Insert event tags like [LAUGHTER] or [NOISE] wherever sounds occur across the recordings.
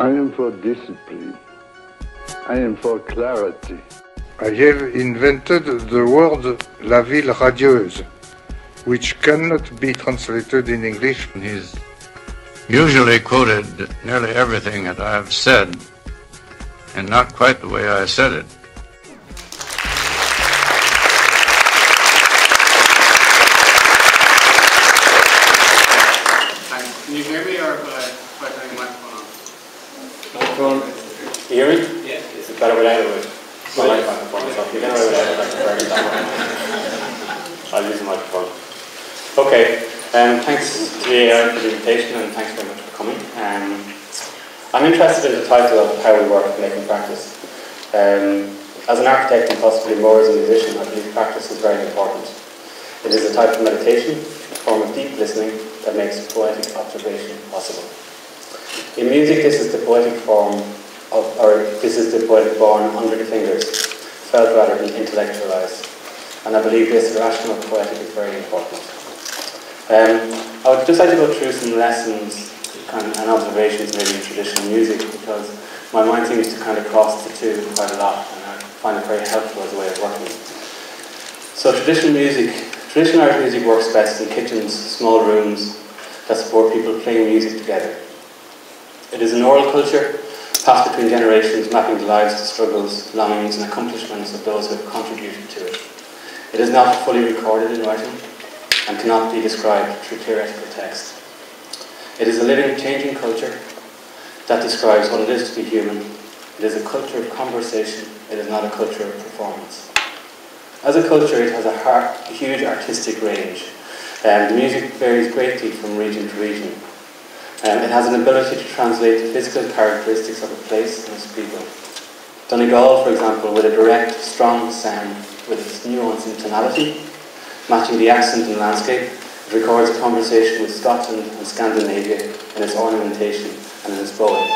I am for discipline. I am for clarity. I have invented the word la ville radieuse, which cannot be translated in English. He's usually quoted nearly everything that I've said, and not quite the way I said it. Thanks. Can you hear me or will I, will I turn the microphone on? Microphone. You hear me? Yeah. Is it better without it? It's not like microphone, so if you get away without it, I prefer it that way. I'll use the microphone. Okay. Um, thanks to the AAI for the invitation and thanks very much for coming. Um, I'm interested in the title of How We Work, Making Practice. Um, as an architect and possibly more as a musician, I believe practice is very important. It is a type of meditation, a form of deep listening that makes poetic observation possible. In music, this is the poetic form of, or this is the poetic born under the fingers, felt rather than intellectualized. And I believe this rational poetic is very important. Um, I would just like to go through some lessons and, and observations maybe in traditional music because my mind seems to kind of cross the two quite a lot and I find it very helpful as a way of working. So traditional music, traditional art music works best in kitchens, small rooms that support people playing music together. It is an oral culture, passed between generations, mapping the lives, the struggles, longings and accomplishments of those who have contributed to it. It is not fully recorded in writing and cannot be described through theoretical text. It is a living, changing culture that describes what it is to be human. It is a culture of conversation, it is not a culture of performance. As a culture, it has a, heart, a huge artistic range. Um, the music varies greatly from region to region. Um, it has an ability to translate the physical characteristics of a place and its people. Donegal, for example, with a direct, strong sound with its nuance and tonality, matching the accent and landscape, it records a conversation with Scotland and Scandinavia in its ornamentation and in its bowing.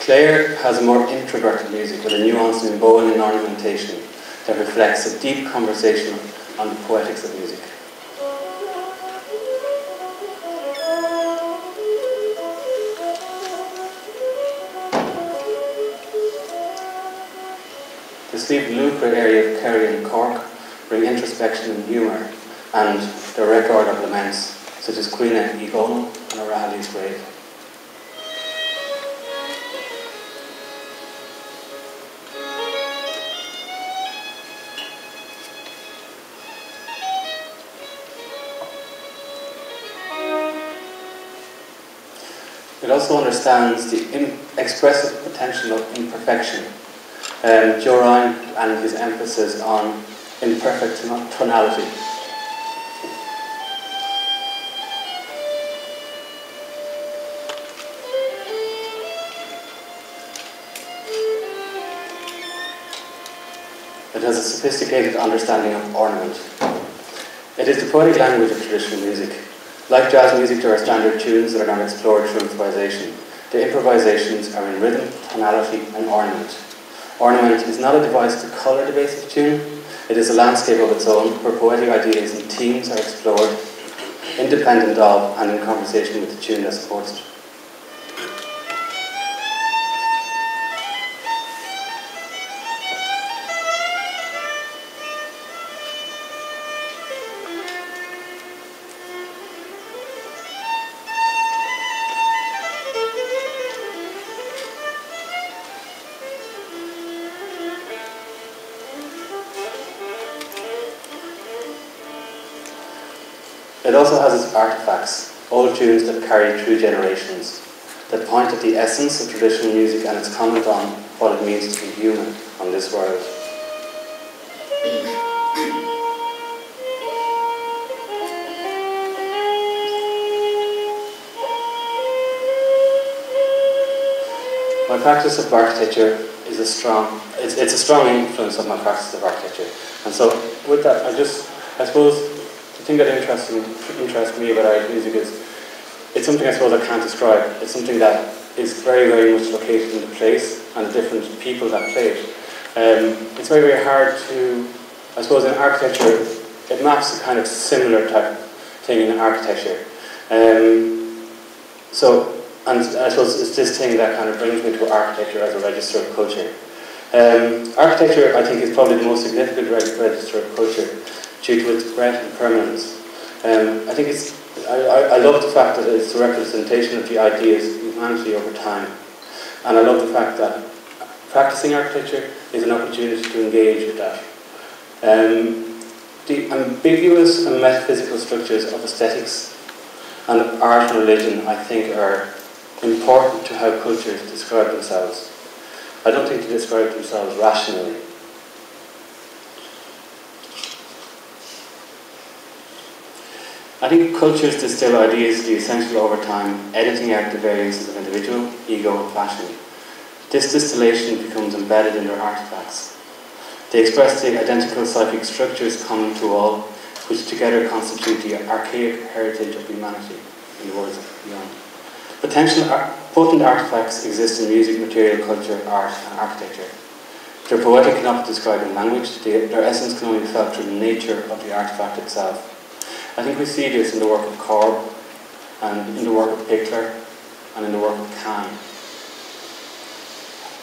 Clare has more introverted music with a nuance in bowing and ornamentation that reflects a deep conversation on the poetics of music. Luachra area of Kerry and Cork bring introspection and humour, and the record of laments such as Queen Egonal and O'Reilly's Grave. It also understands the expressive potential of imperfection. Um, and his emphasis on imperfect tonality. It has a sophisticated understanding of ornament. It is the poetic language of traditional music. Like jazz music, there are standard tunes that are not explored through improvisation. The improvisations are in rhythm, tonality, and ornament. Ornament is not a device to colour the basic tune, it is a landscape of its own where poetic ideas and themes are explored, independent of and in conversation with the tune that supports it. It also has its artifacts, old tunes that carry through generations, that point at the essence of traditional music and its comment on what it means to be human on this world. My practice of architecture is a strong, it's, it's a strong influence of my practice of architecture. And so with that, I just, I suppose, thing that interests me, interests me about music is, it's something I suppose I can't describe. It's something that is very, very much located in the place and different people that play it. Um, it's very, very hard to, I suppose in architecture, it maps a kind of similar type thing in architecture. Um, so, and I suppose it's this thing that kind of brings me to architecture as a register of culture. Um, architecture, I think, is probably the most significant register of culture due to its breadth and permanence. Um, I think it's, I, I, love the fact that it's a representation of the ideas of humanity over time. And I love the fact that practicing architecture is an opportunity to engage with that. Um, the ambiguous and metaphysical structures of aesthetics and art and religion, I think, are important to how cultures describe themselves. I don't think they describe themselves rationally. I think cultures distill ideas to be essential over time, editing out the variances of individual, ego, and fashion. This distillation becomes embedded in their artifacts. They express the identical psychic structures common to all, which together constitute the archaic heritage of humanity, in the words of. Potential ar potent artifacts exist in music, material, culture, art, and architecture. Their poetic cannot be described in language, they, their essence can only be felt through the nature of the artifact itself. I think we see this in the work of Corb, and in the work of Pickler, and in the work of Kahn.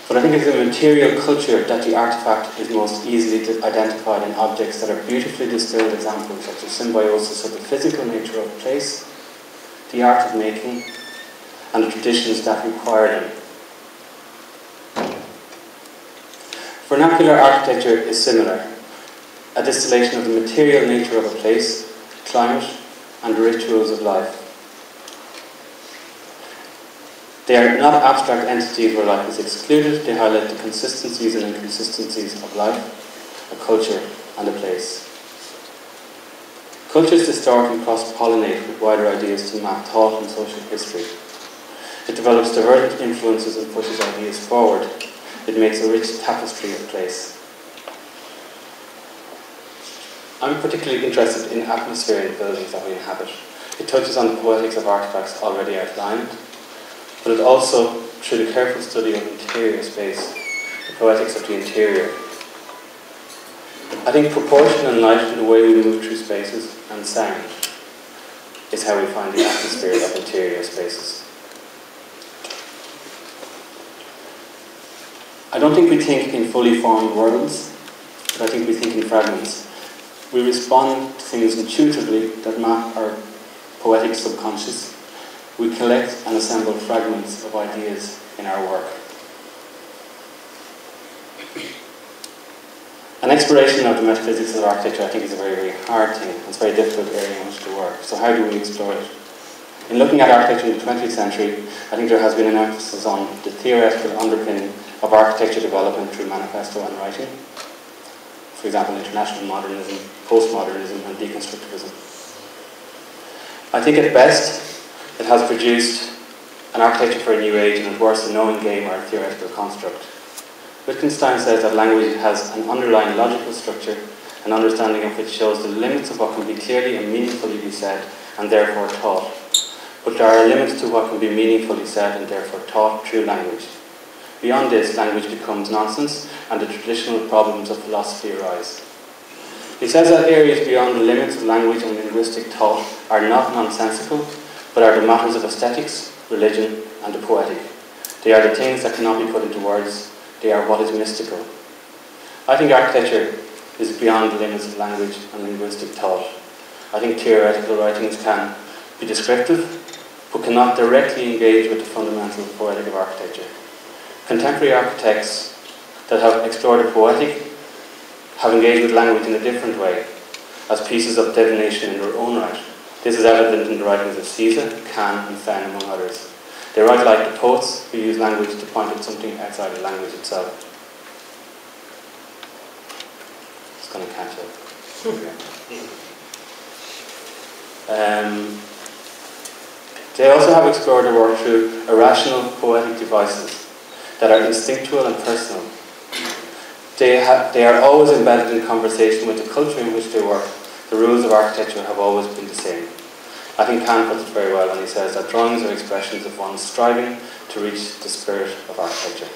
But I think it's in material culture that the artifact is most easily identified in objects that are beautifully distilled examples of the symbiosis of the physical nature of place, the art of making, and the traditions that require them. Vernacular architecture is similar, a distillation of the material nature of a place, climate, and the rituals of life. They are not abstract entities where life is excluded, they highlight the consistencies and inconsistencies of life, a culture, and a place. Cultures distort and cross-pollinate with wider ideas to map thought and social history. It develops divergent influences and pushes ideas forward. It makes a rich tapestry of place. I'm particularly interested in atmosphere in buildings that we inhabit. It touches on the poetics of artifacts already outlined, but it also, through the careful study of interior space, the poetics of the interior. I think proportion and light to the way we move through spaces and sound is how we find the atmosphere of interior spaces. I don't think we think in fully formed worlds, but I think we think in fragments. We respond to things intuitively that map our poetic subconscious. We collect and assemble fragments of ideas in our work. An exploration of the metaphysics of architecture, I think, is a very, very hard thing. It's a very difficult area in which to work. So how do we explore it? In looking at architecture in the 20th century, I think there has been an emphasis on the theoretical underpinning of architecture development through manifesto and writing. For example, international modernism, postmodernism, and deconstructivism. I think at best, it has produced an architecture for a new age, and at worst, a knowing game or a theoretical construct. Wittgenstein says that language has an underlying logical structure, an understanding of which shows the limits of what can be clearly and meaningfully be said, and therefore taught. But there are limits to what can be meaningfully said and therefore taught through language. Beyond this, language becomes nonsense and the traditional problems of philosophy arise. He says that areas beyond the limits of language and linguistic thought are not nonsensical, but are the matters of aesthetics, religion, and the poetic. They are the things that cannot be put into words. They are what is mystical. I think architecture is beyond the limits of language and linguistic thought. I think theoretical writings can be descriptive, but cannot directly engage with the fundamental poetic of architecture. Contemporary architects that have explored the poetic have engaged with language in a different way, as pieces of divination in their own right. This is evident in the writings of Siza, Kahn, and Fehn, among others. They write like the poets who use language to point at something outside the language itself. It's going to catch up. Um, they also have explored their work through irrational poetic devices that are instinctual and personal. They, have, they are always embedded in conversation with the culture in which they work. The rules of architecture have always been the same. I think Kahn puts it very well when he says that drawings are expressions of one's striving to reach the spirit of architecture.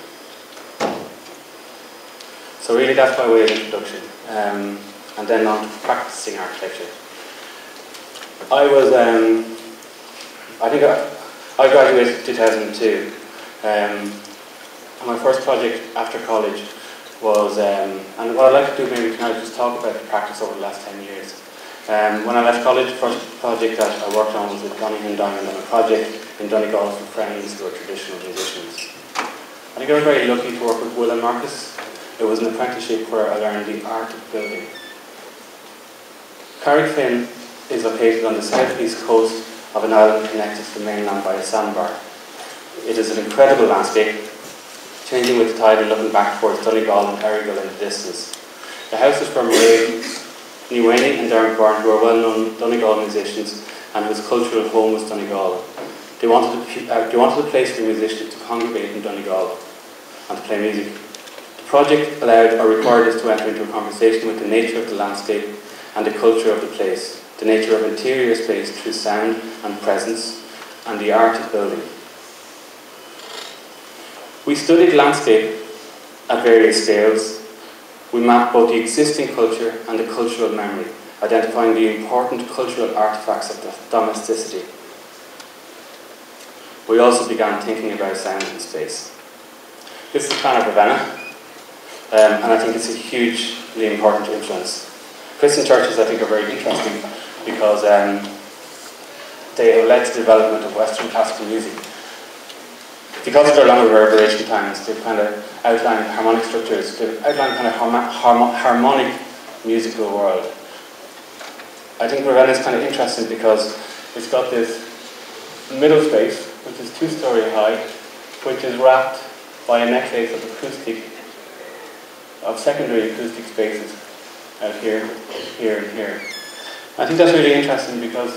So really that's my way of introduction. Um, and then on to practicing architecture. I was, um, I think I, I graduated in 2002. Um, my first project after college was, um, and what I'd like to do maybe tonight is just talk about the practice over the last 10 years. Um, when I left college, the first project that I worked on was with Donaghy Dimond on a project in Donegal for friends who are traditional musicians. I think I was very lucky to work with Will and Marcus. It was an apprenticeship where I learned the art of building. Carrickfinn is located on the southeast coast of an island connected to the mainland by a sandbar. It is an incredible landscape, changing with the tide and looking back towards Donegal and Errigal in the distance. The house is from Ray Newany and Dermot Byrne, who are well-known Donegal musicians and whose cultural home was Donegal. They wanted, a, uh, they wanted a place for musicians to congregate in Donegal and to play music. The project allowed or required us to enter into a conversation with the nature of the landscape and the culture of the place, the nature of interior space through sound and presence, and the art of building. We studied landscape at various scales. We mapped both the existing culture and the cultural memory, identifying the important cultural artifacts of the domesticity. We also began thinking about sound in space. This is Planet Ravenna, um, and I think it's a hugely important influence. Christian churches, I think, are very interesting because um, they have led to the development of Western classical music. Because of their long reverberation times, they've kind of outlined harmonic structures, they've outlined kind of harmonic musical world. I think Ravenna is kind of interesting because it's got this middle space, which is two-story high, which is wrapped by a necklace of acoustic, of secondary acoustic spaces out here, here, and here. I think that's really interesting because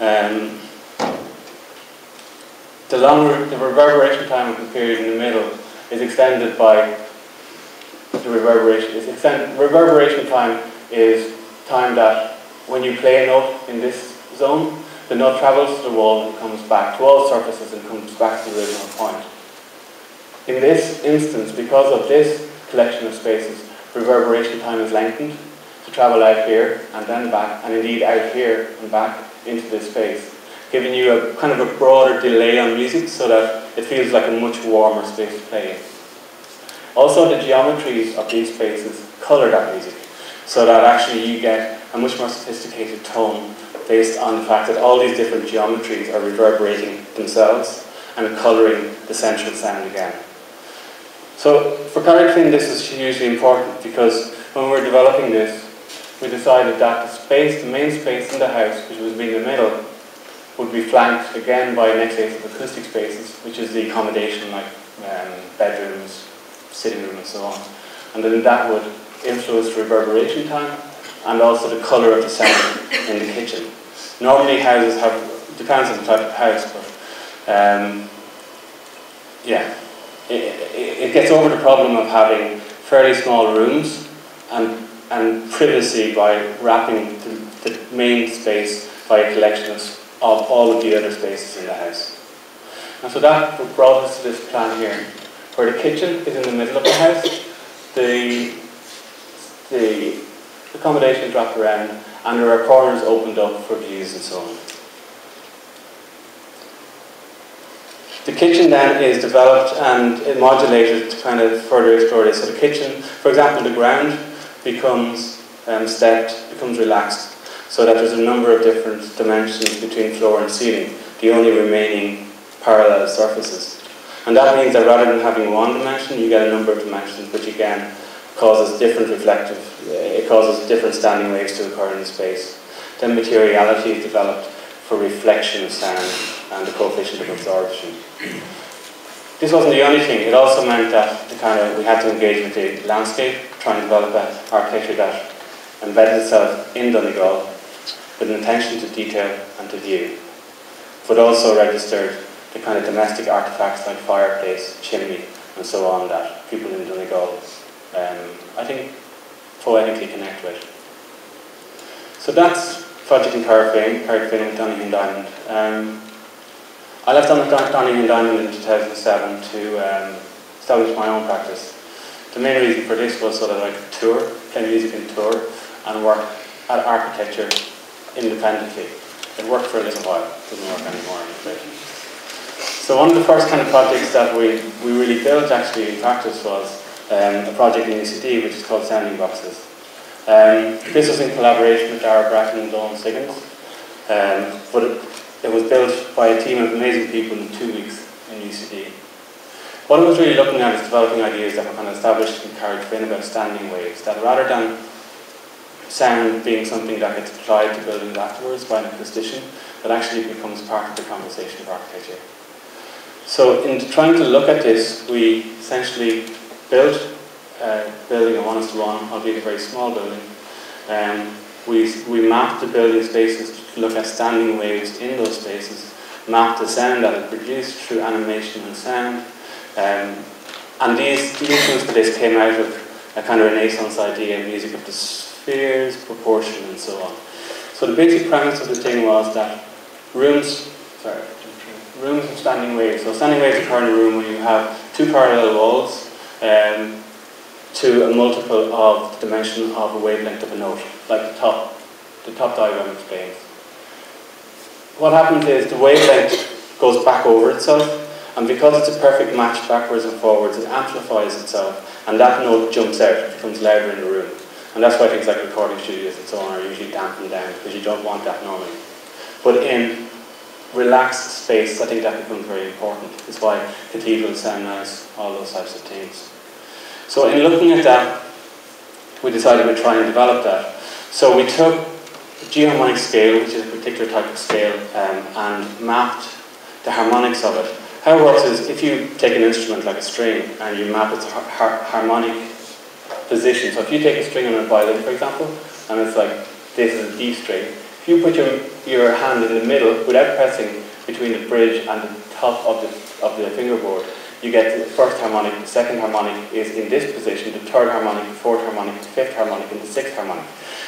um, the long, the reverberation time of the period in the middle is extended by the reverberation. Is extended, reverberation time is time that when you play a note in this zone, the note travels to the wall and comes back to all surfaces and comes back to the original point. In this instance, because of this collection of spaces, reverberation time is lengthened to travel out here and then back, and indeed out here and back into this space, giving you a kind of a broader delay on music so that it feels like a much warmer space to play. Also, the geometries of these spaces colour that music, so that actually you get a much more sophisticated tone based on the fact that all these different geometries are reverberating themselves and colouring the central sound again. So for Carrickfinn this is hugely important because when we were developing this, we decided that the space, the main space in the house, which was being the middle, would be flanked again by a necklace of acoustic spaces, which is the accommodation like um, bedrooms, sitting room and so on. And then that would influence reverberation time and also the colour of the sound in the kitchen. Normally houses have, depends on the type of house, but um, yeah, it, it, gets over the problem of having fairly small rooms and, and privacy by wrapping the, the main space by a collection of, of all of the other spaces in the house. And so that brought us to this plan here, where the kitchen is in the middle of the house, the, the accommodation is wrapped around, and there are corners opened up for views and so on. The kitchen then is developed and modulated to kind of further explore this. So the kitchen, for example, the ground becomes um, stepped, becomes relaxed, so that there's a number of different dimensions between floor and ceiling, the only remaining parallel surfaces. And that means that rather than having one dimension, you get a number of dimensions, which again causes different reflective, eh, it causes different standing waves to occur in space. Then materiality is developed for reflection of sound and the coefficient of absorption. This wasn't the only thing, it also meant that the kind of, we had to engage with the landscape, try and develop an architecture that embedded itself in Donegal with an attention to detail and to view, but also registered the kind of domestic artifacts like fireplace, chimney, and so on that people in Donegal, um, I think, poetically connect with. So that's project in Carrickfinn, Carrickfinn with Donaghy Dimond. Um, I left on Dimond in 2007 to um, establish my own practice. The main reason for this was so that I could tour, play music and tour, and work at architecture independently. It worked for a little while, doesn't work anymore. So one of the first kind of projects that we, we really built actually in practice was um, a project in UCD which is called Sounding Boxes. Um, this was in collaboration with Dara Bracken and Dawn Siggins, um, but it, it was built by a team of amazing people in two weeks in UCD. What I was really looking at is developing ideas that were kind of established in Carrickfinn about standing waves, that rather than sound being something that gets applied to buildings afterwards by an acoustician, but actually becomes part of the conversation of architecture. So in trying to look at this, we essentially built a building, a one-to-one, albeit a very small building. Um, we, we mapped the building spaces to look at standing waves in those spaces, mapped the sound that it produced through animation and sound, um, and these, the influence for this came out of a kind of Renaissance idea in music of the spheres, proportion, and so on. So the basic premise of the thing was that rooms, sorry, rooms of standing waves. So standing waves occur in a room where you have two parallel walls um, to a multiple of the dimension of a wavelength of a note, like the top, the top diagram explains. What happens is the wavelength goes back over itself and because it's a perfect match backwards and forwards, it amplifies itself, and that note jumps out, becomes louder in the room. And that's why things like recording studios and so on are usually dampened down, because you don't want that normally. But in relaxed space, I think that becomes very important. It's why cathedrals sound all those types of things. So in looking at that, we decided we'd try and develop that. So we took G harmonic scale, which is a particular type of scale, um, and mapped the harmonics of it how it works is if you take an instrument like a string and you map its har harmonic position, so if you take a string on a violin, for example, and it's like this is a D string, if you put your, your hand in the middle without pressing between the bridge and the top of the, of the fingerboard, you get the first harmonic, the second harmonic is in this position, the third harmonic, the fourth harmonic, the fifth harmonic, and the sixth harmonic.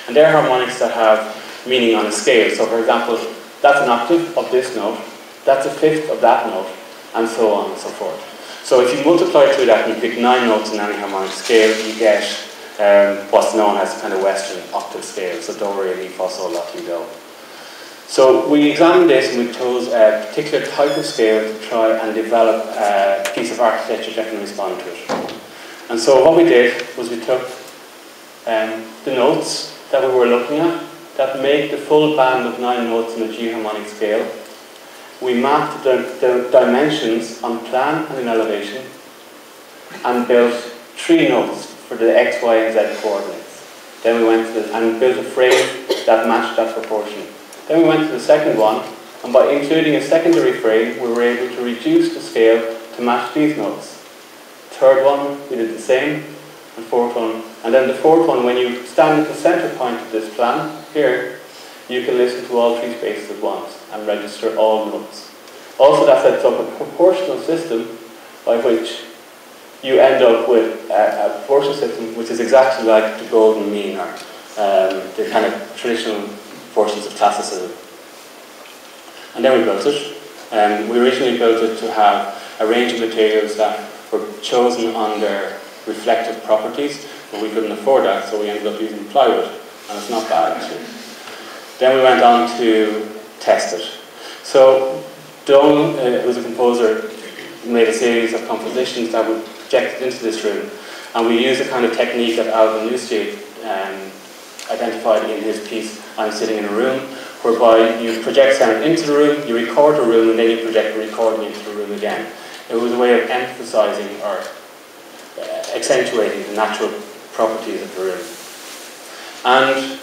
And they're harmonics that have meaning on a scale. So for example, that's an octave of this note, that's a fifth of that note, and so on and so forth. So if you multiply through that and you pick nine notes in any harmonic scale, you get um, what's known as kind of Western octave scale, so do, re, mi, fa, sol, la, ti, do. So we examined this and we chose a particular type of scale to try and develop a piece of architecture that can respond to it. And so what we did was we took um, the notes that we were looking at that make the full band of nine notes in a G harmonic scale we mapped the, dimensions on plan and in elevation and built three notes for the x, y, and z coordinates. Then we went to the, and built a frame that matched that proportion. Then we went to the second one, and by including a secondary frame, we were able to reduce the scale to match these notes. Third one, we did the same, and fourth one. And then the fourth one, when you stand at the center point of this plan, here, you can listen to all three spaces at once and register all notes. Also that sets up a proportional system by which you end up with a, a proportional system which is exactly like the golden mean or um, the kind of traditional portions of classicism. And then we built it. Um, we originally built it to have a range of materials that were chosen on their reflective properties, but we couldn't afford that, so we ended up using plywood, and it's not bad actually. Then we went on to test it. So Dawn, uh, who's a composer, made a series of compositions that were projected into this room, and we used a kind of technique that Alvin Lucier um, identified in his piece, I'm Sitting in a Room, whereby you project sound into the room, you record the room, and then you project the recording into the room again. It was a way of emphasizing or uh, accentuating the natural properties of the room. And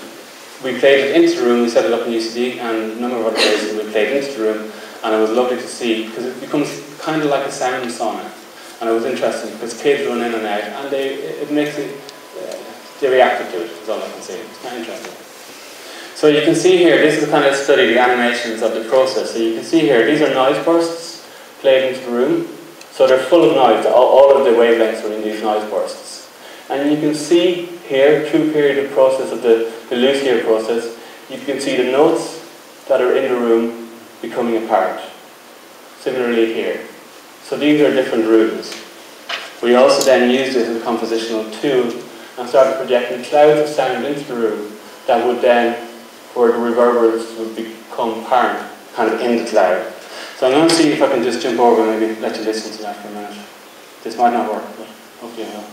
we played it into the room, we set it up in UCD, and a number of other places we played into the room, and it was lovely to see, because it becomes kind of like a sound sauna. And it was interesting, because kids run in and out, and they, it makes it, uh, they reacted to it, is all I can say. It's kind of interesting. So you can see here, this is kind of study, the animations of the process. So you can see here, these are noise bursts played into the room. So they're full of noise, all, all of the wavelengths are in these noise bursts. And you can see here, through period of process of the, the Lucier process, you can see the notes that are in the room becoming apart. Similarly here. So these are different rooms. We also then used it as a compositional tool and started projecting clouds of sound into the room that would then, where the reverberance would become apparent, kind of in the cloud. So I'm going to see if I can just jump over and maybe let you listen to that for a minute. This might not work, but hopefully it will.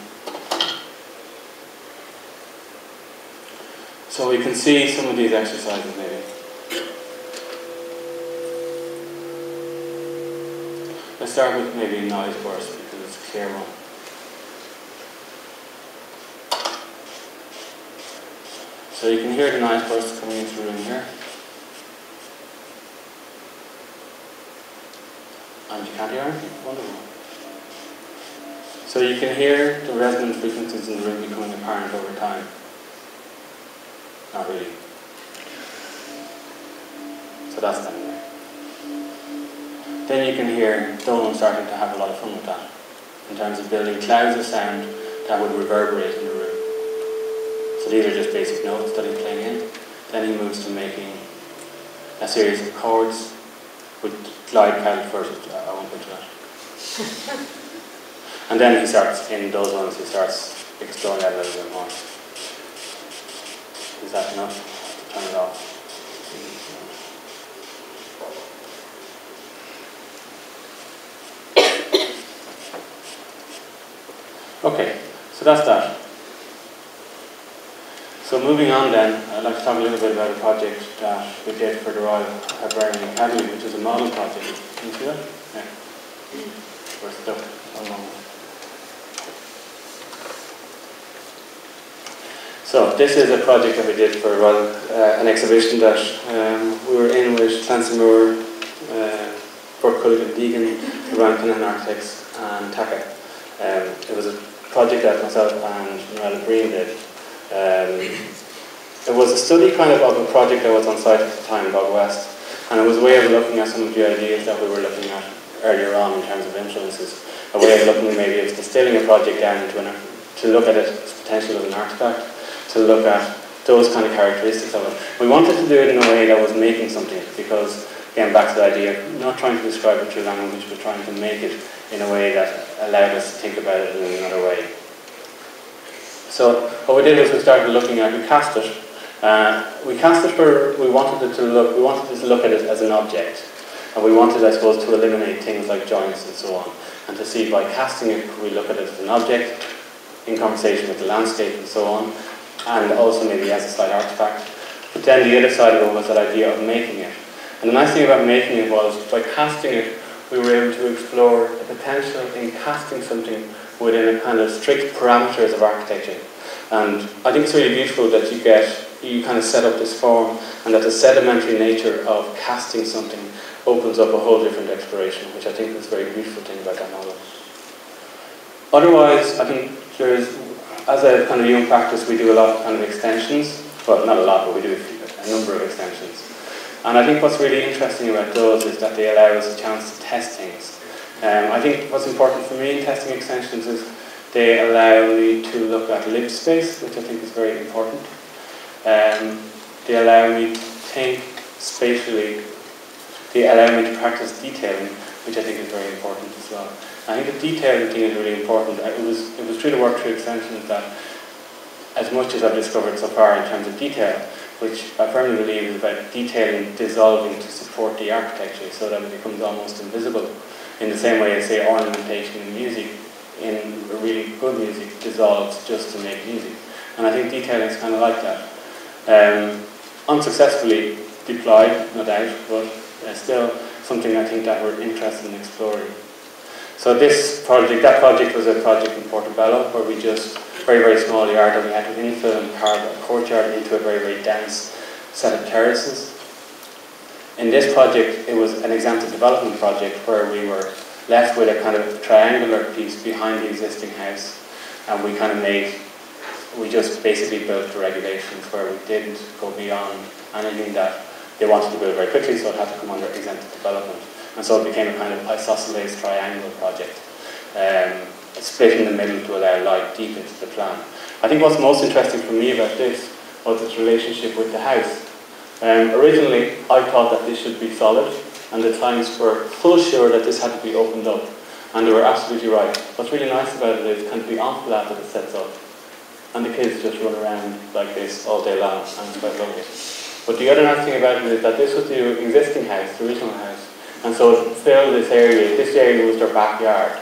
So we can see some of these exercises maybe. Let's start with maybe a noise burst because it's a clear one. So you can hear the noise burst coming into the room here. And you can't hear anything. Wonderful. So you can hear the resonant frequencies in the room becoming apparent over time. Not really. So that's there. Then you can hear Dolan starting to have a lot of fun with that, in terms of building clouds of sound that would reverberate in the room. So these are just basic notes that he's playing in. Then he moves to making a series of chords with glide pedal first. I won't go into that. [LAUGHS] and then he starts, in those ones, he starts exploring that a little bit more. Is that enough? Turn it off. Okay, so that's that. So moving on then, I'd like to talk a little bit about a project that we did for the Royal Hibernian Academy, which is a model project. Can you see that? Yeah. We're stuck. One moment. So this is a project that we did for Royal, uh, an exhibition that um, we were in with Clancy Moore, uh, Burke Culligan Deegan, Ryan Kennihan Architects and TAKA. Um, it was a project that myself and Noella Breen did. Um, it was a study kind of of a project that was on site at the time, Bog West, and it was a way of looking at some of the ideas that we were looking at earlier on in terms of influences. A way of looking maybe of distilling a project down into an, to look at its potential as an artifact, to look at those kind of characteristics of it. We wanted to do it in a way that was making something because, again, back to the idea of not trying to describe it through language, but trying to make it in a way that allowed us to think about it in another way. So what we did was we started looking at, we cast it. Uh, we cast it for, we wanted it to look, we wanted to look at it as an object. And we wanted, I suppose, to eliminate things like joints and so on. And to see by casting it, we look at it as an object in conversation with the landscape and so on. And also maybe as a slight artifact. But then the other side of it was that idea of making it. And the nice thing about making it was by casting it, we were able to explore the potential in casting something within a kind of strict parameters of architecture. And I think it's really beautiful that you get, you kind of set up this form and that the sedimentary nature of casting something opens up a whole different exploration, which I think is a very beautiful thing about that model. Otherwise, I think there's, as a kind of young practice, we do a lot of kind of extensions. Well, not a lot, but we do a number of extensions. And I think what's really interesting about those is that they allow us a chance to test things. Um, I think what's important for me in testing extensions is they allow me to look at lived space, which I think is very important. Um, they allow me to think spatially. They allow me to practice detailing, which I think is very important as well. I think the detailing thing is really important. It was, it was through the work through extensions that as much as I've discovered so far in terms of detail, which I firmly believe is about detailing dissolving to support the architecture so that it becomes almost invisible. In the same way as, say, ornamentation in music, in really good music, dissolves just to make music. And I think detailing is kind of like that. Um, unsuccessfully deployed, no doubt, but uh, still something I think that we're interested in exploring. So this project, that project was a project in Portobello where we just, very, very small yard and we had to infill and carve a courtyard into a very, very dense set of terraces. In this project, it was an example development project where we were left with a kind of triangular piece behind the existing house and we kind of made, we just basically built the regulations where we didn't go beyond anything that they wanted to build very quickly so it had to come under exempted development. And so it became a kind of isosceles triangle project, um, split in the middle to allow light deep into the plan. I think what's most interesting for me about this was its relationship with the house. Um, originally, I thought that this should be solid, and the clients were full sure that this had to be opened up, and they were absolutely right. What's really nice about it is kind of the envelope that it sets up. and the kids just run around like this all day long, and it's quite lovely. But the other nice thing about it is that this was the existing house, the original house, and so it filled this area. This area was their backyard.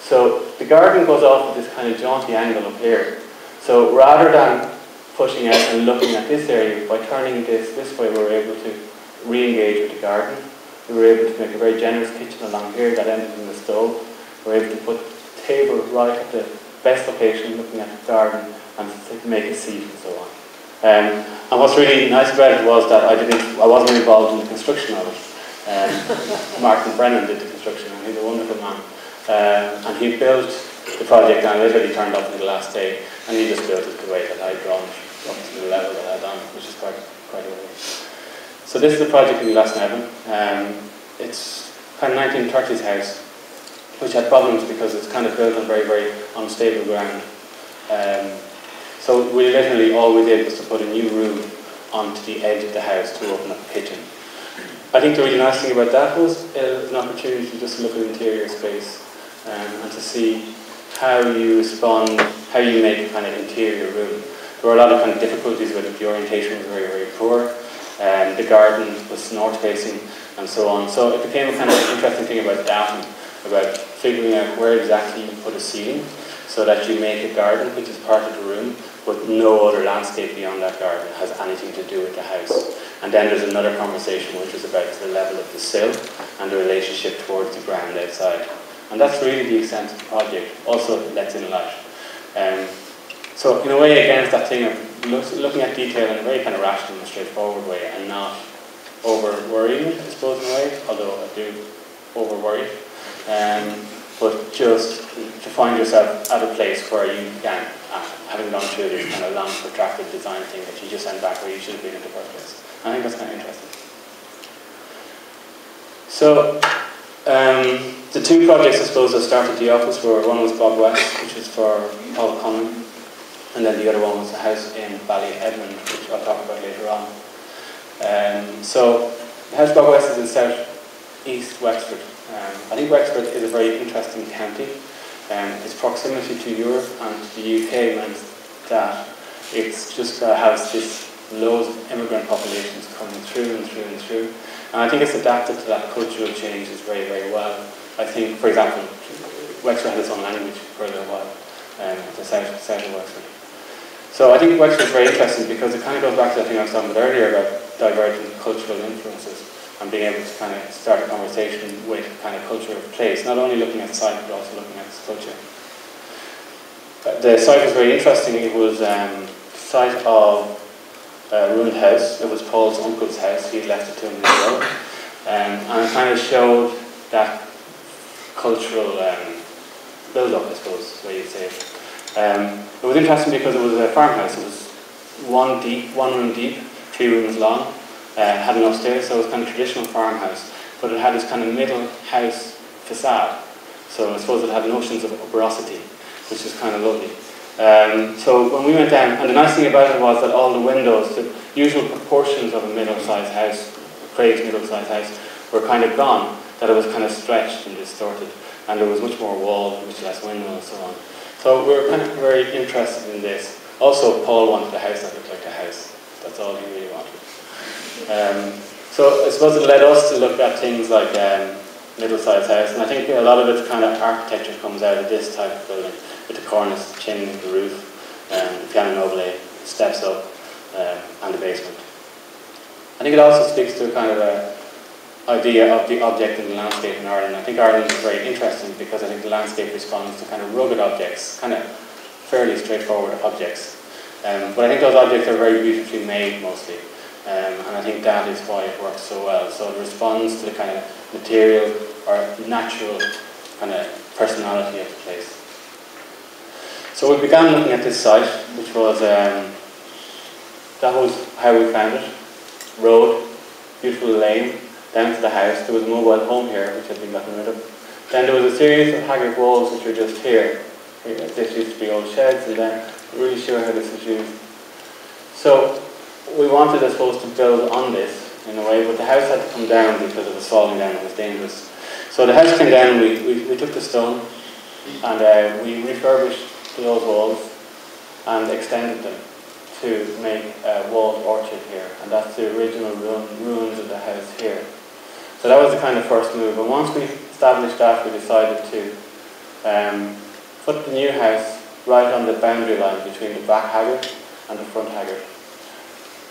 So the garden goes off at this kind of jaunty angle up here. So rather than pushing out and looking at this area, by turning this this way, we were able to re-engage with the garden. We were able to make a very generous kitchen along here that ended in the stove. We were able to put a table right at the best location, looking at the garden, and make a seat and so on. Um, and what's really nice about it was that I didn't, I wasn't involved in the construction of it. Um, Martin Brennan did the construction, and he's a wonderful man. Um, and he built the project, and literally turned up on the last day, and he just built it the way that I'd drawn it, up to the level that I'd done, which is quite quite lovely. So this is the project in Glasnevin. Um, it's kind of 1930s house, which had problems because it's kind of built on very, very unstable ground. Um, so we literally all we did was to put a new room onto the edge of the house to open up a kitchen. I think the really nice thing about that was uh, an opportunity to just look at interior space um, and to see how you respond, how you make a kind of interior room. There were a lot of kind of difficulties with it. The orientation was very, very poor. Um, the garden was north facing and so on. So it became a kind of interesting thing about datum, about figuring out where exactly you put a ceiling so that you make a garden which is part of the room but no other landscape beyond that garden has anything to do with the house. And then there's another conversation which is about the level of the sill and the relationship towards the ground outside. And that's really the extent of the project. Also lets in light. Um, so in a way, again, it's that thing of look, looking at detail in a very kind of rational and straightforward way and not over worrying I suppose, in a way, although I do over worry. Um, but just to find yourself at a place where you can, uh, having gone through this kind of long protracted design thing that you just send back where you should have been in the first place. I think that's kind of interesting. So, um, the two projects I suppose that started the office were one was Bog West, which was for Paul Conlon, and then the other one was a house in Ballydemont, which I'll talk about later on. Um, so, the house Bog West is in south east Wexford, um, I think Wexford is a very interesting county. Um, its proximity to Europe and the UK means that it's just uh, has this loads of immigrant populations coming through and through and through. And I think it's adapted to that cultural changes very, very well. I think, for example, Wexford had its own language for a little while, um, the south, south of Wexford. So I think Wexford is very interesting because it kind of goes back to the thing I was talking about earlier about divergent cultural influences and being able to kind of start a conversation with kind of culture of place, not only looking at the site but also looking at culture. The site was very interesting. It was um, the site of a ruined house. It was Paul's uncle's house. He left it to him years ago. Um, and it kind of showed that cultural um, build-up, I suppose, way you say it. Um, it was interesting because it was a farmhouse. It was one deep, one room deep, three rooms long, uh, had an upstairs, so it was kind of traditional farmhouse, but it had this kind of middle house facade. So I suppose it had notions of uberosity, which is kind of lovely. Um, so when we went down, and the nice thing about it was that all the windows, the usual proportions of a middle-sized house, Craig's middle-sized house, were kind of gone, that it was kind of stretched and distorted, and there was much more wall, much less window and so on. So we were kind of very interested in this. Also, Paul wanted a house that looked like a house. That's all he really wanted. Um, so I suppose it led us to look at things like um, middle-sized house, and I think a lot of its kind of architecture comes out of this type of building, with the cornice, chimney, the roof, um, the piano nobile, steps up, um, and the basement. I think it also speaks to a kind of a idea of the object in the landscape in Ireland. I think Ireland is very interesting because I think the landscape responds to kind of rugged objects, kind of fairly straightforward objects. Um, but I think those objects are very beautifully made mostly. Um, and I think that is why it works so well. So it responds to the kind of material or natural kind of personality of the place. So we began looking at this site, which was, um, that was how we found it. Road, beautiful lane, down to the house. There was a mobile home here, which had been gotten rid of. Then there was a series of haggard walls, which were just here. This used to be old sheds, and then I'm really sure how this was used. So we wanted, I suppose, to build on this in a way, but the house had to come down because it was falling down, it was dangerous. So the house came down, we, we, we took the stone, and uh, we refurbished those walls, and extended them to make a walled orchard here. And that's the original ruin, ruins of the house here. So that was the kind of first move. And once we established that, we decided to um, put the new house right on the boundary line between the back haggard and the front haggard.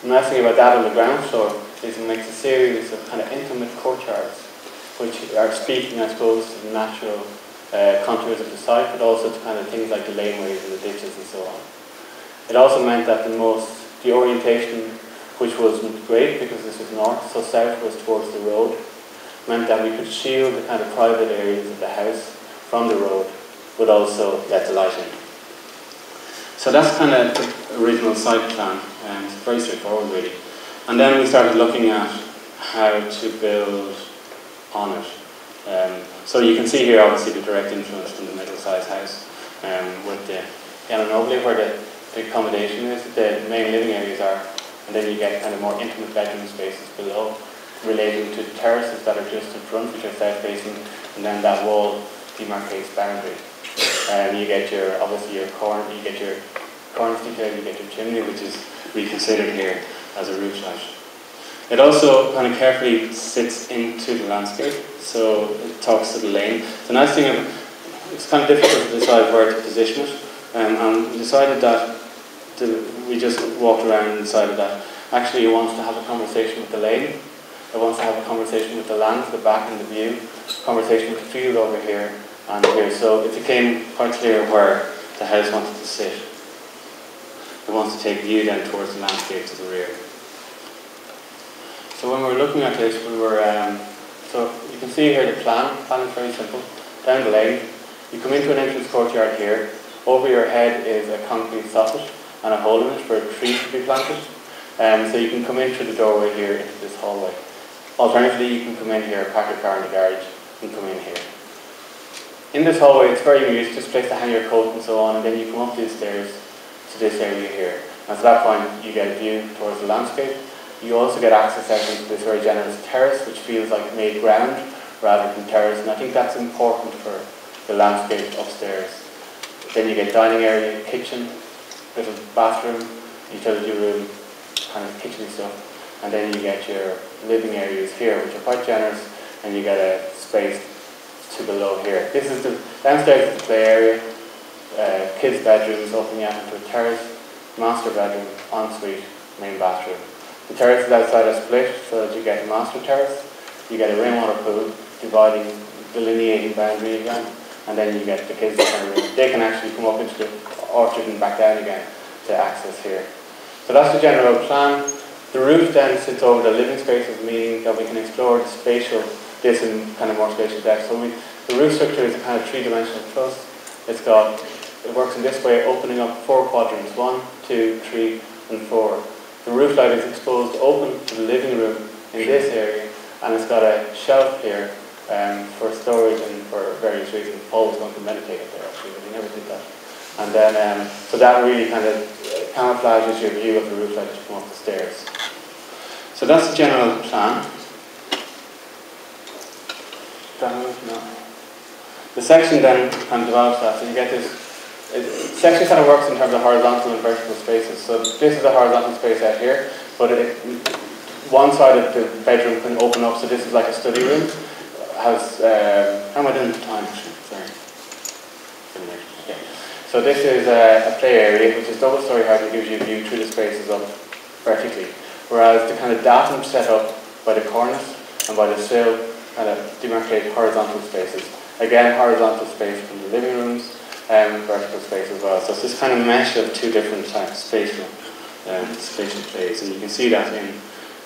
The nice thing about that on the ground floor is it makes a series of kind of intimate courtyards, which are speaking, I suppose, to the natural uh, contours of the site, but also to kind of things like the laneways and the ditches and so on. It also meant that the most, the orientation, which was great because this was north, so south was towards the road, meant that we could shield the kind of private areas of the house from the road, but also let the light in. So that's kind of the original site plan, and it's very straightforward really. And then we started looking at how to build on it. Um, so you can see here obviously the direct influence from the middle-sized house um, with the nobile where the, the accommodation is, the main living areas are, and then you get kind of more intimate bedroom spaces below relating to terraces that are just in front, which are south facing, and then that wall demarcates boundary. Um, you get your, obviously your corner, you get your cornice detail, you get your chimney, which is reconsidered here as a roof light. It also kind of carefully sits into the landscape, so it talks to the lane. The nice thing, of, it's kind of difficult to decide where to position it, um, and we decided that we just walked around and decided that actually it wants to have a conversation with the lane, it wants to have a conversation with the land, the back and the view, conversation with the field over here and here. So it became quite clear where the house wanted to sit. Wants to take view then towards the landscape to the rear. So when we were looking at this, we were, um, so you can see here the plan. The plan is very simple. Down the lane, you come into an entrance courtyard here. Over your head is a concrete soffit and a hole in it for a tree to be planted. Um, so you can come in through the doorway here into this hallway. Alternatively, you can come in here, park your car in the garage, and come in here. In this hallway, it's very amusing, just place to hang your coat and so on, and then you come up these stairs to this area here. And at that point, you get a view towards the landscape. You also get access out into this very generous terrace, which feels like made ground rather than terrace, and I think that's important for the landscape upstairs. Then you get dining area, kitchen, little bathroom, utility room, kind of kitchen stuff. And then you get your living areas here, which are quite generous, and you get a space to below here. This is the downstairs is the play area, uh, kids' bedrooms opening out into a terrace, master bedroom, ensuite, main bathroom. The terraces outside are split so that you get a master terrace, you get a rainwater pool dividing, delineating boundary again, and then you get the kids' room. They can actually come up into the orchard and back down again to access here. So that's the general plan. The roof then sits over the living spaces, meaning that we can explore the spatial, this in kind of more spatial depth. So we, the roof structure is a kind of three-dimensional truss. It's got, it works in this way, opening up four quadrants, one, two, three, and four. The roof light is exposed open to the living room in this area, and it's got a shelf here um, for storage and for various reasons. Paul was going to meditate there actually, but he never did that. And then, um, so that really kind of camouflages your view of the roof light as you come up the stairs. So that's the general plan. The section then of develops that, so you get this. It, section kind of works in terms of horizontal and vertical spaces. So this is a horizontal space out here, but it, one side of the bedroom can open up, so this is like a study room. Has um, how am I doing time? Sorry. So this is a, a play area, which is double story height and gives you a view through the spaces up vertically. Whereas the kind of datum set up by the cornice and by the sill kind of demarcate horizontal spaces. Again, horizontal space from the living rooms and vertical space as well. So it's this kind of mesh of two different types of spatial, um, spatial plays. And you can see that in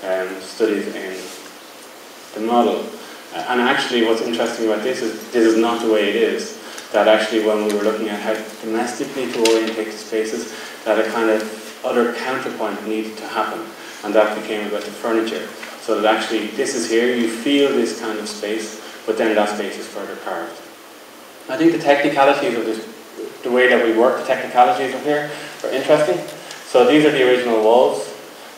um, studies in the model. And actually what's interesting about this is this is not the way it is. That actually when we were looking at how domestically to orientate the spaces, that a kind of other counterpoint needed to happen. And that became about the furniture. So that actually this is here, you feel this kind of space, but then that space is further carved. I think the technicalities of this, the way that we work, the technicalities of here are interesting. So these are the original walls,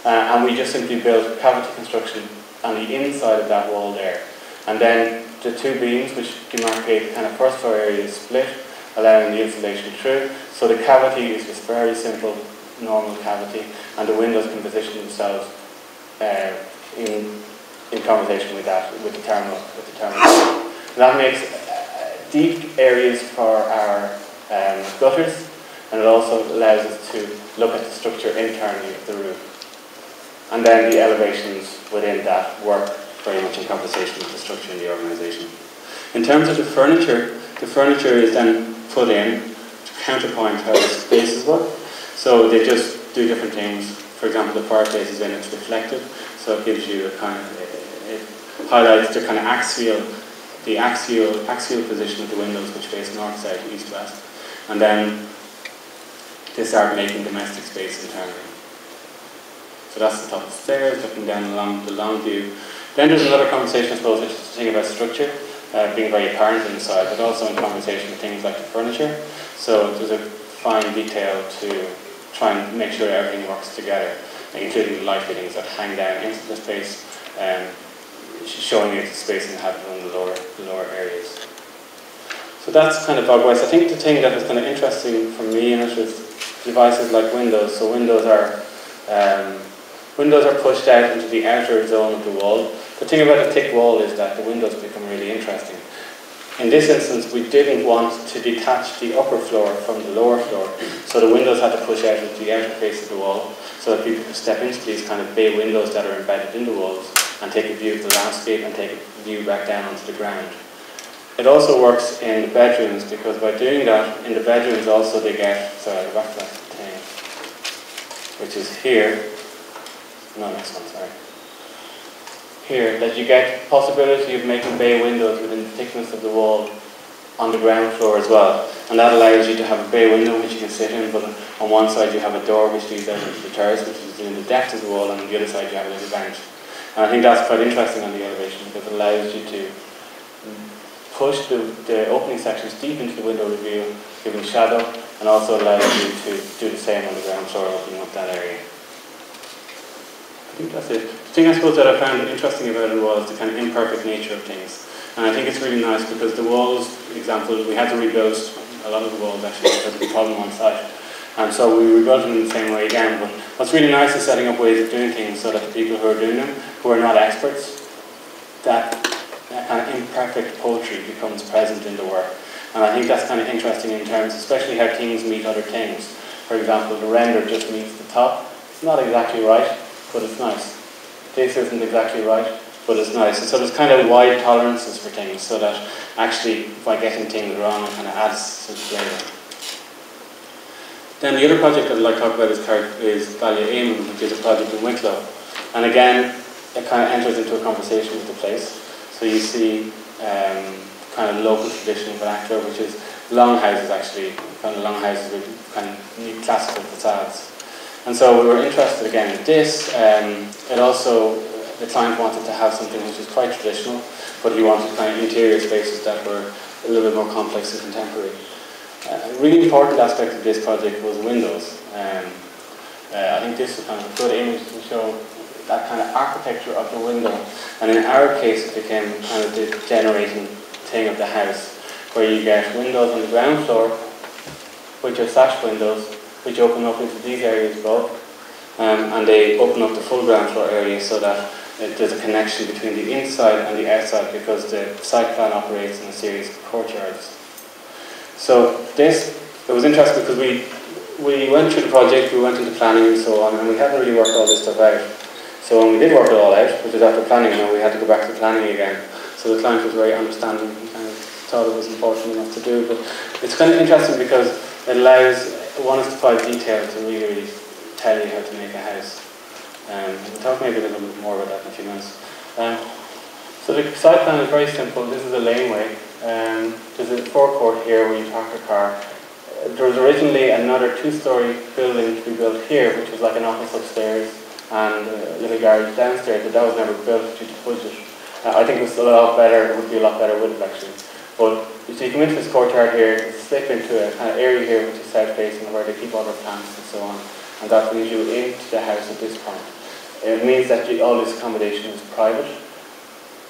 uh, and we just simply built cavity construction on the inside of that wall there. And then the two beams which demarcate the kind of first floor area is split, allowing the insulation through. So the cavity is just very simple, normal cavity, and the windows can position themselves uh, in, in conversation with that, with the thermal, with the thermal. And that makes uh, deep areas for our um, gutters, and it also allows us to look at the structure internally of the roof. And then the elevations within that work very much in conversation with the structure in the organisation. In terms of the furniture, the furniture is then put in to counterpoint how the spaces work. So they just do different things. For example, the fireplace is in, it's reflective, so it gives you a kind of, it highlights the kind of axial, the axial, axial position of the windows which face north, south, east, west. And then they start making domestic space internally. So that's the top of the stairs, looking down along the long view. Then there's another conversation, I suppose, which is the thing about structure, uh, being very apparent inside, but also in conversation with things like the furniture. So there's a fine detail to try and make sure everything works together, including the light fittings that hang down into the space, um, showing you the space inhabited in the lower, the lower areas. So that's kind of Bog West. I think the thing that is kind of interesting for me in it is devices like Windows. So Windows are um, windows are pushed out into the outer zone of the wall. The thing about a thick wall is that the windows become really interesting. In this instance, we didn't want to detach the upper floor from the lower floor, so the windows had to push out into the outer face of the wall so that people could step into these kind of bay windows that are embedded in the walls and take a view of the landscape and take a view back down onto the ground. It also works in the bedrooms because by doing that, in the bedrooms also they get, sorry, go back that thing, which is here, no, next one, sorry. Here, that you get possibility of making bay windows within the thickness of the wall on the ground floor as well. And that allows you to have a bay window which you can sit in, but on one side you have a door which leads out into the terrace, which is in the depth of the wall, and on the other side you have a little bench. And I think that's quite interesting on the elevation because it allows you to push the, the opening sections deep into the window reveal, giving shadow, and also allows you to do the same on the ground floor, opening up that area. I think that's it. The thing I suppose that I found interesting about it was the kind of imperfect nature of things. And I think it's really nice because the walls, for example, we had to rebuild a lot of the walls actually because of the problem on site. And so we rebuilt them in the same way again. But what's really nice is setting up ways of doing things so that the people who are doing them, who are not experts, that, of uh, imperfect poetry becomes present in the work. And I think that's kind of interesting in terms, especially how things meet other things. For example, the render just meets the top. It's not exactly right, but it's nice. This isn't exactly right, but it's nice. And so there's kind of wide tolerances for things so that actually by getting things wrong it kind of adds to the flavour. Then the other project that I'd like to talk about is, is Baile Éamon, which is a project in Wicklow. And again, it kind of enters into a conversation with the place. So you see um, kind of local traditional vernacular, which is longhouses actually, kind of longhouses with kind of neat classical facades. And so we were interested again in this. Um, it also, the client wanted to have something which was quite traditional, but he wanted kind of interior spaces that were a little bit more complex and contemporary. Uh, a really important aspect of this project was windows. Um, uh, I think this is kind of a good image to show that kind of architecture of the window. And in our case, it became kind of the generating thing of the house, where you get windows on the ground floor, which are sash windows, which open up into these areas above, um, and they open up the full ground floor area so that there's a connection between the inside and the outside because the site plan operates in a series of courtyards. So this, it was interesting because we, we went through the project, we went into planning and so on, and we hadn't really worked all this stuff out. So when we did work it all out, which was after planning, you know, we had to go back to planning again. So the client was very understanding and kind of thought it was important enough to do. But it's kind of interesting because it allows one is to five detail to really, really tell you how to make a house. Um, we'll talk maybe a little bit more about that in a few minutes. Um, so the site plan is very simple. This is a laneway. Um, there's a forecourt here where you park a car. There was originally another two-story building to be built here, which was like an office upstairs and a little garage downstairs, but that was never built due to budget. Uh, I think it was a lot better, it would be a lot better with it actually. But so you come into this courtyard here, slip into a kind of area here which is south facing where they keep all their plants and so on. And that brings you into the house at this point. It means that you, all this accommodation is private.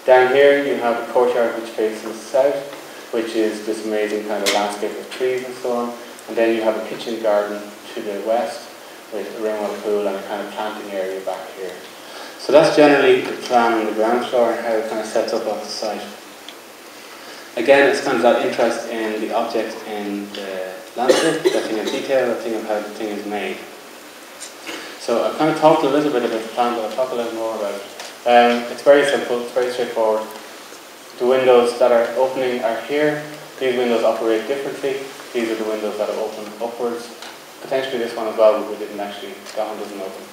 Down here you have a courtyard which faces south. which is this amazing kind of landscape of trees and so on. And then you have a kitchen garden to the west with a rainwater pool and a kind of planting area back here. So that's generally the plan on the ground floor and how it kind of sets up off the site. Again, it's kind of that interest in the object in the landscape, that thing of detail, that thing of how the thing is made. So I've kind of talked a little bit about the plan, but I'll talk a little more about it. Um, it's very simple, it's very straightforward. The windows that are opening are here. These windows operate differently. These are the windows that open upwards. Potentially this one as well, but we didn't actually, that one doesn't open.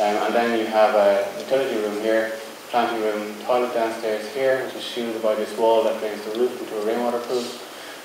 Um, and then you have a utility room here, planting room, toilet downstairs here, which is shielded by this wall that drains the roof into a rainwater pool.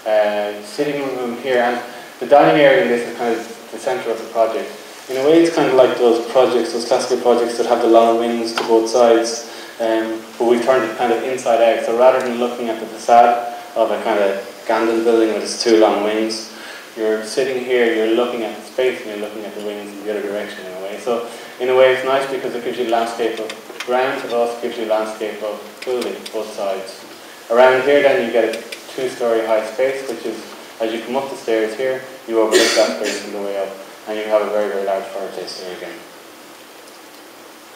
Uh, sitting room here, and the dining area in this is kind of the centre of the project. In a way, it's kind of like those projects, those classical projects that have the long wings to both sides, um, but we've turned it kind of inside out. So rather than looking at the facade of a kind of Gandon building with its two long wings, you're sitting here, you're looking at the space and you're looking at the wings in the other direction in a way. So in a way, it's nice because it gives you landscape of ground, but also gives you landscape of building, both sides. Around here, then you get a two-story high space, which is as you come up the stairs here, you overlook that space on the way up and you have a very, very large fireplace here again.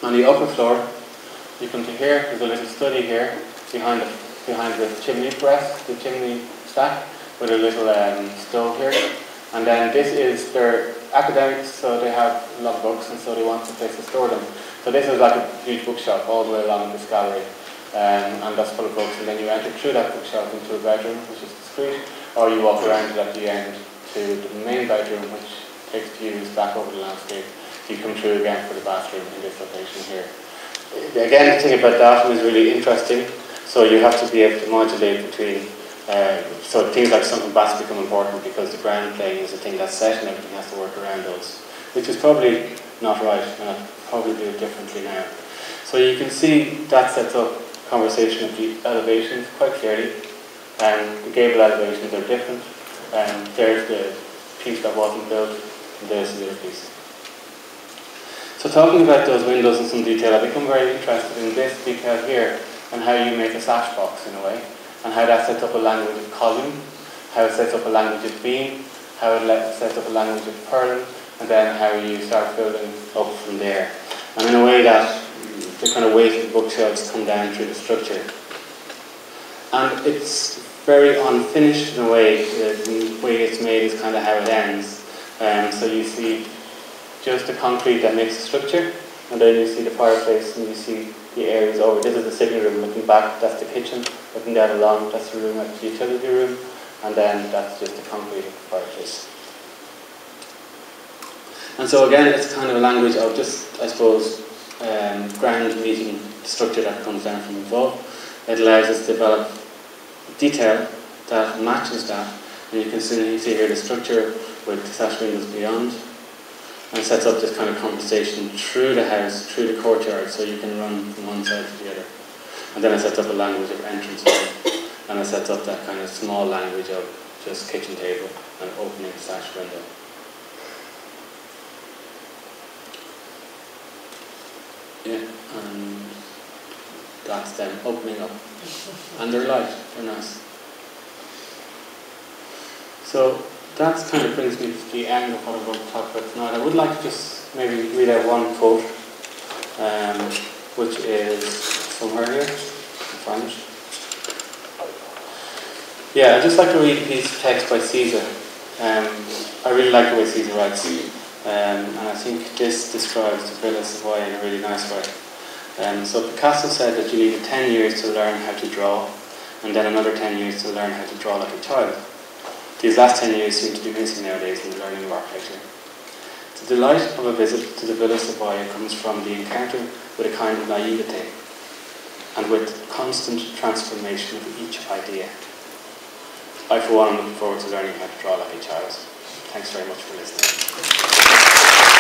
On the upper floor, you come to here, there's a little study here behind the, behind the chimney press, the chimney stack, with a little um, stove here. And then this is their academics, so they have a lot of books, and so they want a place to store them. So this is like a huge bookshop all the way along this gallery, um, and that's full of books. And then you enter through that bookshelf into a bedroom, which is discreet, or you walk around it at the end to the main bedroom, which takes views back over the landscape. You come through again for the bathroom in this location here. Again, the thing about that is really interesting. So you have to be able to modulate between, uh, so things like sunken baths become important because the ground plane is the thing that's set and everything has to work around those, which is probably not right, and I'll probably do it differently now. So you can see that sets up conversation of the elevations quite clearly. And um, the gable elevations are different. And um, there's the piece that wasn't built, and there's the other piece. So talking about those windows in some detail, I've become very interested in this detail here and how you make a sash box in a way, and how that sets up a language of column, how it sets up a language of beam, how it sets up a language of purlin, and then how you start building up from there. And in a way that the kind of weight of the bookshelves come down through the structure. And it's very unfinished in a way. The way it's made is kind of how it ends. Um, so you see just the concrete that makes the structure, and then you see the fireplace, and you see the areas over. This is the sitting room looking back, that's the kitchen. Looking down along, that's the room at the utility room, and then that's just the concrete fireplace. And so again, it's kind of a language of just, I suppose, um, ground meeting structure that comes down from above. It allows us to develop detail that matches that. And you can see, see here the structure with sash windows beyond. And sets up this kind of conversation through the house, through the courtyard, so you can run from one side to the other. And then I set up a language of entrance and I set up that kind of small language of just kitchen table and opening sash window. Yeah, and that's them opening up. And they're light, they're nice. So that kind of brings me to the end of what I'm going to talk about tonight. I would like to just maybe read out one quote, um, which is somewhere here, find it. Yeah, I'd just like to read a piece of text by Siza. Um, I really like the way Siza writes. Um, and I think this describes the Villa Savoye in a really nice way. Um, so Picasso said that you needed 10 years to learn how to draw, and then another 10 years to learn how to draw like a child. These last 10 years seem to be missing nowadays in the learning of architecture. The delight of a visit to the Villa Savoye comes from the encounter with a kind of naivete, and with constant transformation of each idea. I, for one, am looking forward to learning how to draw like a child. Thanks very much for listening.